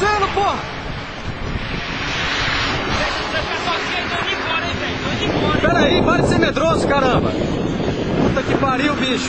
acontecendo, porra? Pera aí, para de ser medroso, caramba! Puta que pariu, bicho!